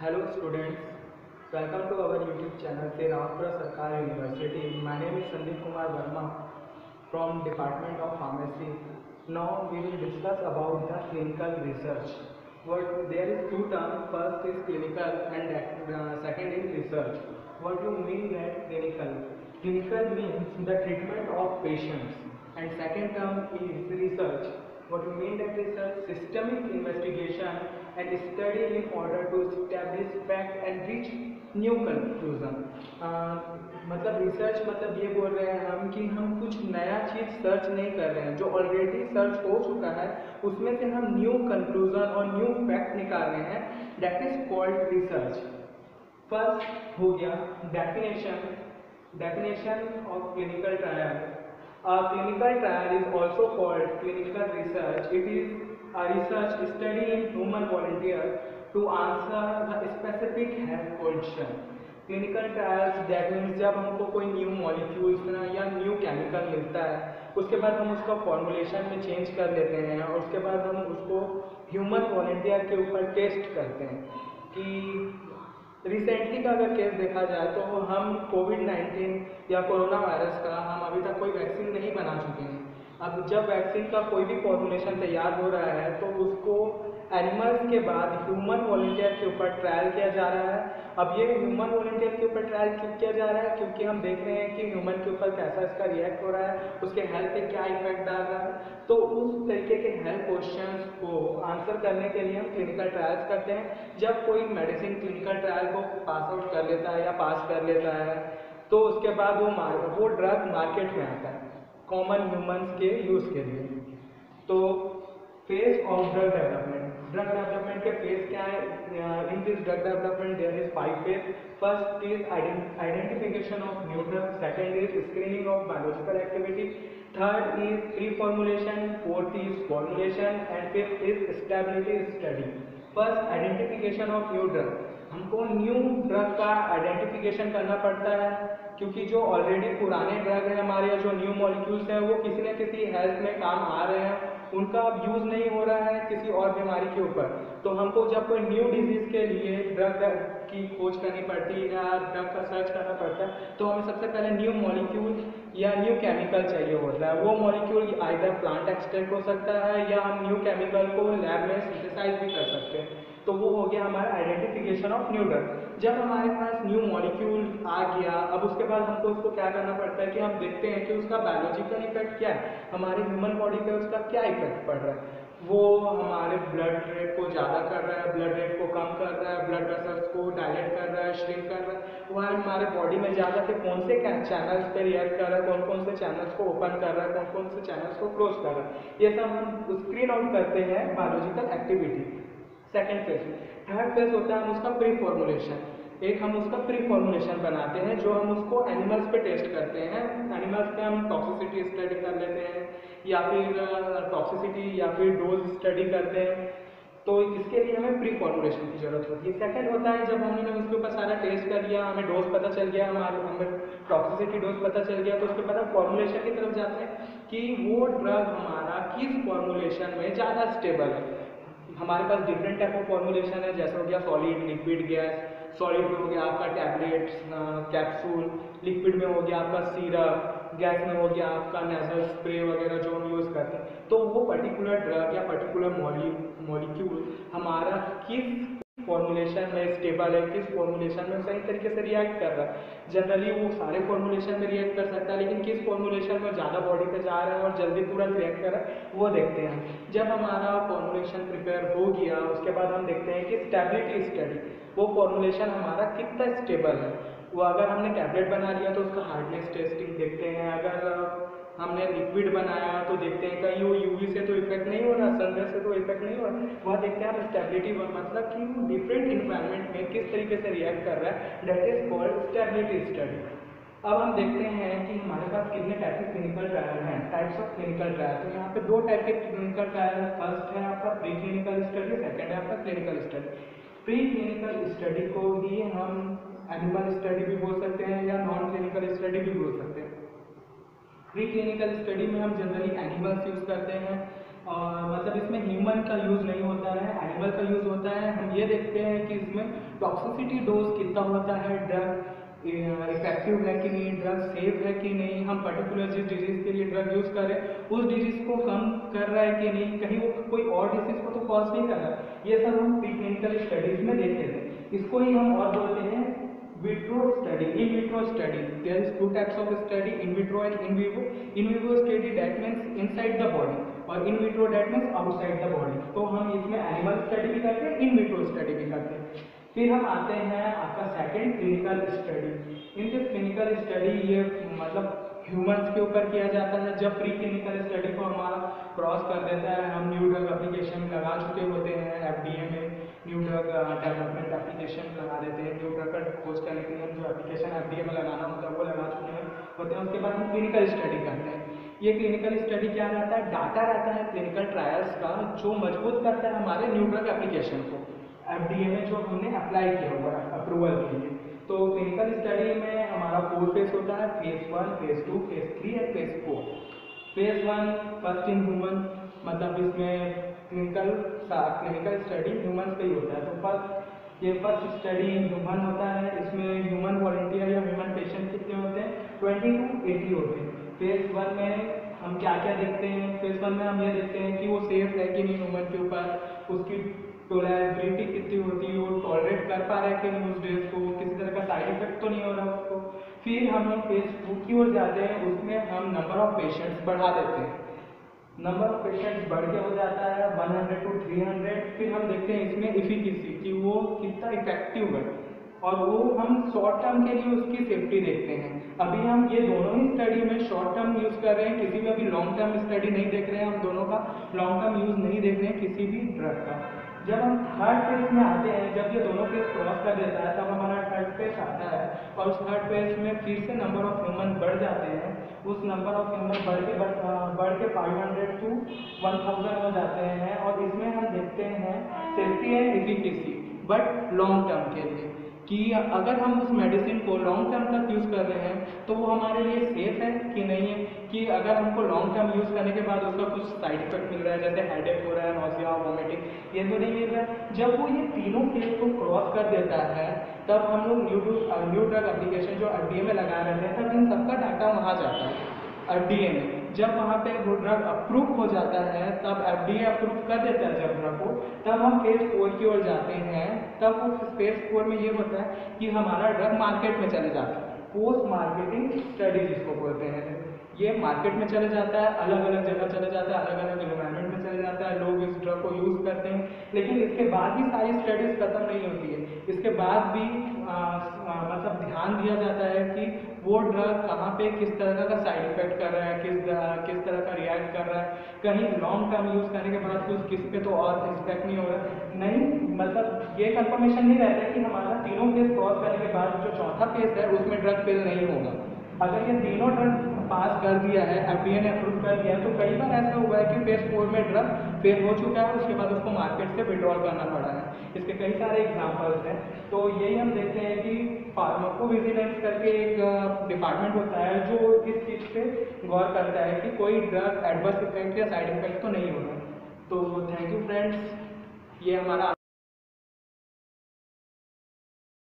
Hello students, welcome to our YouTube channel Serampura Sarkar University. My name is Sandeep Kumar Verma from Department of Pharmacy. Now we will discuss about the clinical research. What there is two terms. First is clinical and uh, second is research. What you mean that clinical? Clinical means the treatment of patients, and second term is research. What you mean that research? Systemic investigation and study in order to establish fact and reach new conclusion मतलब research मतलब ये बोल रहे हैं हम कि हम कुछ नया चीज़ सर्च नहीं कर रहे हैं। जो ऑलरेडी सर्च हो चुका है, उसमें से हम न्यू कंक्लूजन और न्यू फैक्ट निकाल रहे हैं। That is called research first हो गया definition definition of clinical trial trial is also called clinical research. It is a research study in human volunteers to answer the specific health question. Clinical trials that means जब हमको कोई new molecules या new chemical मिलता है, उसके बाद हम उसका फॉर्मुलेशन में चेंज कर लेते हैं और उसके बाद हम उसको ह्यूमन वॉल्टियर के ऊपर टेस्ट करते हैं कि रिसेंटली का अगर केस देखा जाए तो हम कोविड 19 या कोरोना वायरस का हम अभी तक कोई वैक्सीन नहीं बना चुके हैं अब जब वैक्सीन का कोई भी फॉर्मुलेशन तैयार हो रहा है तो उसको एनिमल्स के बाद ह्यूमन वॉल्टियर के ऊपर ट्रायल किया जा रहा है। अब ये ह्यूमन वॉल्टियर के ऊपर ट्रायल क्यों किया जा रहा है? क्योंकि हम देख रहे हैं कि ह्यूमन के ऊपर कैसा इसका रिएक्ट हो रहा है, उसके हेल्थ पे क्या इफ़ेक्ट डाल रहा है। तो उस तरीके के हेल्थ क्वेश्चन को आंसर करने के लिए हम क्लिनिकल ट्रायल्स करते हैं। जब कोई मेडिसिन क्लिनिकल ट्रायल को पास आउट कर लेता है या पास कर लेता है तो उसके बाद वो मार वो ड्रग मार्केट में आता है। कॉमन ह्यूमंस के यूज़ के लिए। तो phase of drug development drug development के फ़ेज़ क्या है? In this drug development there is five phase first is identification of new drug second is screening of biological activity third is preformulation fourth is formulation and fifth is stability study first identification of new drug हमको new drug का identification करना पड़ता है, क्योंकि जो already पुराने drug हैं हमारे, जो न्यू मॉलिक्यूल्स हैं, वो किसी न किसी हेल्थ में काम आ रहे हैं। उनका अब यूज़ नहीं हो रहा है किसी और बीमारी के ऊपर। तो हमको जब कोई न्यू डिज़ीज़ के लिए ड्रग की खोज करनी पड़ती है, या ड्रग का सर्च करना पड़ता है तो हमें सबसे पहले न्यू मॉलिक्यूल या न्यू केमिकल चाहिए होता है। वो मॉलिक्यूल आइदर प्लांट एक्सट्रैक्ट हो सकता है, या हम न्यू केमिकल को लैब में सिंथेसाइज भी कर सकते हैं। तो वो हो गया हमारा आइडेंटिफिकेशन ऑफ़ न्यू ड्रग जब हमारे पास न्यू मॉलिक्यूल आ गया, अब उसके बाद हमको उसको क्या करना पड़ता है कि हम देखते हैं कि उसका बायोलॉजिकल इफ़ेक्ट क्या है। हमारे ह्यूमन बॉडी पे उसका क्या इफ़ेक्ट पड़ रहा है? वो हमारे ब्लड रेट को ज़्यादा कर रहा है ब्लड रेट को कम कर रहा है ब्लड वेसल्स को डायलेट कर रहा है श्रिंक कर रहा है। वो हमारे बॉडी में ज़्यादा से कौन से चैनल्स पे रिएक्ट कर रहा है कौन कौन से चैनल्स को ओपन कर रहा है कौन कौन से चैनल्स को क्लोज कर रहा है। ये सब हम स्क्रीन आउट करते हैं biological activity second phase third phase होता है हम उसका प्री फॉर्मुलेशन एक हम उसका प्री फॉर्मुलेशन बनाते हैं, जो हम उसको एनिमल्स पे टेस्ट करते हैं। एनिमल्स पे हम टॉक्सिसिटी स्टडी कर लेते हैं, या फिर टॉक्सिसिटी या फिर डोज स्टडी करते हैं। तो इसके लिए हमें प्री फॉर्मुलेशन की ज़रूरत होती है। सेकंड होता है जब हमने उसके ऊपर सारा टेस्ट कर लिया, हमें डोज पता चल गया, हमारे, हमें टॉक्सिसिटी डोज पता चल गया तो उसके बाद हम फॉर्मुलेशन की तरफ़ जाते हैं कि वो ड्रग हमारा किस फॉर्मुलेशन में ज़्यादा स्टेबल है। हमारे पास डिफरेंट टाइप ऑफ़ फॉर्मुलेशन है, जैसे हो गया सॉलिड लिक्विड गैस सॉलिड में हो गया आपका टैबलेट्स कैप्सूल लिक्विड में हो गया आपका सीरप गैस में हो गया आपका नेजल स्प्रे वगैरह जो हम यूज़ करते हैं। तो वो पर्टिकुलर ड्रग या पर्टिकुलर मॉलिक्यूल हमारा किस फॉर्मुलेशन में स्टेबल है, किस फॉर्मुलेशन में? सही तरीके से रिएक्ट कर रहा है। जनरली वो सारे फॉर्मुलेशन में रिएक्ट कर सकता है, लेकिन किस फॉर्मुलेशन में ज़्यादा बॉडी पे जा रहा है और जल्दी तुरंत रिएक्ट कर रहा है, वो देखते हैं। जब हमारा फॉर्मुलेशन प्रिपेयर हो गया, उसके बाद हम देखते हैं कि स्टेबिलिटी स्टडी वो फॉर्मुलेशन हमारा कितना स्टेबल है। वो अगर हमने टैबलेट बना लिया तो उसका हार्डनेस टेस्टिंग देखते हैं, अगर हमने लिक्विड बनाया तो देखते हैं कहीं वो यूवी से तो इफ़ेक्ट नहीं हो रहा सनरे से तो इफ़ेक्ट नहीं हो रहा। वह देखते हैं स्टेबिलिटी मतलब कि वो डिफरेंट इन्वायरमेंट में किस तरीके से रिएक्ट कर रहा है। That is called stability study अब हम देखते हैं कि हमारे पास कितने टाइप के क्लिनिकल ट्रायल हैं। टाइप्स ऑफ़ क्लिनिकल ट्रायल तो यहाँ पे दो टाइप के क्लिनिकल ट्रायल है। फ़र्स्ट है आपका प्री क्लिनिकल स्टडी सेकेंड है आपका clinical study pre clinical study को ही हम एनिमल स्टडी भी बोल सकते हैं या नॉन क्लिनिकल स्टडी भी बोल सकते हैं। प्री क्लिनिकल स्टडी में हम जनरली एनिमल्स यूज़ करते हैं। और मतलब इसमें ह्यूमन का यूज़ नहीं होता है एनिमल का यूज़ होता है। हम ये देखते हैं कि इसमें टॉक्सिसिटी डोज कितना होता है ड्रग इफ़ेक्टिव है कि नहीं ड्रग सेफ़ है कि नहीं, हम पर्टिकुलर जिस डिज़ीज़ के लिए ड्रग यूज़ कर रहे हैं, उस डिज़ीज़ को कम कर रहा है कि नहीं, कहीं वो, कोई और डिज़ीज़ को तो कॉज नहीं कर रहा। ये सब हम प्री क्लिनिकल स्टडीज़ में देखे थे इसको ही हम और बोलते हैं vitro study. In vitro study. There is two types of study, in vitro and in vivo. In vivo study, that means inside the body. और in vitro, that means outside the body. तो हम इसमें animal study भी करते हैं in vitro study भी करते हैं। फिर हम आते हैं आपका second clinical study in this clinical study ये मतलब ह्यूमंस के ऊपर किया जाता है। जब प्री क्लिनिकल स्टडी को हमारा क्रॉस कर देता है, हम न्यू ड्रग एप्लीकेशन लगा चुके होते हैं एफ़ में न्यू ड्रग डेवलपमेंट एप्लीकेशन लगा देते हैं न्यू ड्रग का खोज करने के लिए हम जो एप्लीकेशन एफ़ में लगाना होता है, वो लगा चुके हैं, होते हैं, उसके बाद हम क्लिनिकल स्टडी करते हैं। ये क्लिनिकल स्टडी क्या रहता है? डाटा रहता है क्लिनिकल ट्रायल्स का, जो मज़बूत करता है हमारे न्यू ड्रग एप्लीकेशन को। एफडीए में जो हमने अप्लाई किया हुआ है अप्रूवल के लिए। तो क्लिनिकल स्टडी में हमारा फोर फ़ेज़ होता है phase one phase two phase three and phase four phase one first in human मतलब इसमें क्लिनिकल क्लिनिकल स्टडी ह्यूमन पे ही होता है। तो फ़र्स्ट ये फ़र्स्ट स्टडी ह्यूमन होता है। इसमें ह्यूमन वॉल्टियर या ह्यूमन पेशेंट कितने होते हैं? ट्वेंटी टू एटी होते हैं। फ़ेज़ वन में हम क्या क्या देखते हैं? फ़ेज़ वन में हम ये देखते हैं कि वो सेफ़ है कि नहीं ह्यूमन के ऊपर। उसकी टोलरेबिलिटी कितनी होती है, वो टॉलरेट कर पा रहा है कि उस ड्रेस को, किसी तरह का साइड इफ़ेक्ट तो नहीं हो रहा उसको। फिर हम फ़ेज़ टू की ओर जाते हैं, उसमें हम नंबर ऑफ़ पेशेंट्स बढ़ा देते हैं। नंबर ऑफ़ पेशेंट्स बढ़ के हो जाता है 100 टू 300 फिर हम देखते हैं इसमें इफिकेसी कि वो कितना इफ़ेक्टिव है। और वो हम शॉर्ट टर्म के लिए उसकी सेफ्टी देखते हैं। अभी हम ये दोनों ही स्टडी में शॉर्ट टर्म यूज़ कर रहे हैं, किसी में अभी लॉन्ग टर्म स्टडी नहीं देख रहे हैं, हम दोनों का लॉन्ग टर्म यूज़ नहीं देख रहे हैं किसी भी ड्रग का। जब हम थर्ड फ़ेज़ में आते हैं, जब ये दोनों फ़ेज़ क्रॉस कर देता है, तब हमारा थर्ड फ़ेज़ आता है और उस थर्ड फ़ेज़ में फिर से नंबर ऑफ़ ह्यूमन बढ़ जाते हैं। उस नंबर ऑफ़ ह्यूमन बढ़ के बढ़ के five hundred to one thousand हो जाते हैं और इसमें हम देखते हैं safety and efficacy but long term के लिए। कि अगर हम उस मेडिसिन को लॉन्ग टर्म तक यूज़ कर रहे हैं तो वो हमारे लिए सेफ़ है कि नहीं है? कि अगर हमको लॉन्ग टर्म यूज़ करने के बाद उसका कुछ साइड इफ़ेक्ट मिल रहा है, जैसे हेडेक हो रहा है नोजिया वॉमिटिंग ये तो नहीं मिल रहा है। जब वो ये तीनों फ़ेज़ को क्रॉस कर देता है, तब हम लोग न्यू न्यू ड्रग एप्लीकेशन जो एफ़ में लगा रहे हैं, तब इन सबका डाटा वहाँ जाता है एफ़ में। जब वहाँ पे वो ड्रग अप्रूव हो जाता है, तब एफ़ डी अप्रूव कर देता है जब ड्रग को। तब हम फ़ेज़ फोर की ओर जाते हैं। तब उस फ़ेज़ फोर में ये होता है कि हमारा ड्रग मार्केट में चले जाता है। पोस्ट मार्केटिंग स्टडी जिसको बोलते हैं। ये मार्केट में चले जाता है अलग अलग जगह चले जाता है अलग अलग इन्वायरमेंट में चले जाता है, लोग इस ड्रग को यूज़ करते हैं, लेकिन इसके बाद भी सारी स्टडीज़ खत्म नहीं होती है। इसके बाद भी मतलब ध्यान दिया जाता है कि वो ड्रग कहाँ पे किस तरह का साइड इफ़ेक्ट कर रहा है, किस किस तरह का रिएक्ट कर रहा है। कहीं लॉन्ग टर्म यूज़ करने के बाद कुछ किस पे तो और इफ़ेक्ट नहीं हो रहा। नहीं मतलब ये कंफर्मेशन नहीं रहता है कि हमारा तीनों फ़ेज़ क्रॉस करने के बाद जो चौथा फ़ेज़ है, उसमें ड्रग फेल नहीं होगा। अगर ये तीनों ड्रग पास कर दिया है एफ़ ने अप्रूव कर दिया है तो कई बार ऐसा हुआ है कि फ़ेज़ फोर में ड्रग फेल हो चुका है, उसके बाद उसको मार्केट से विड्रॉल करना पड़ा है। इसके कई सारे एग्जाम्पल्स हैं। तो यही हम देखते हैं कि फार्माको विजिलेंस करके एक डिपार्टमेंट होता है, जो इस चीज़ पे गौर करता है कि कोई ड्रग एडवर्स इफ़ेक्ट या साइड इफ़ेक्ट तो नहीं होगा। तो थैंक यू फ्रेंड्स ये हमारा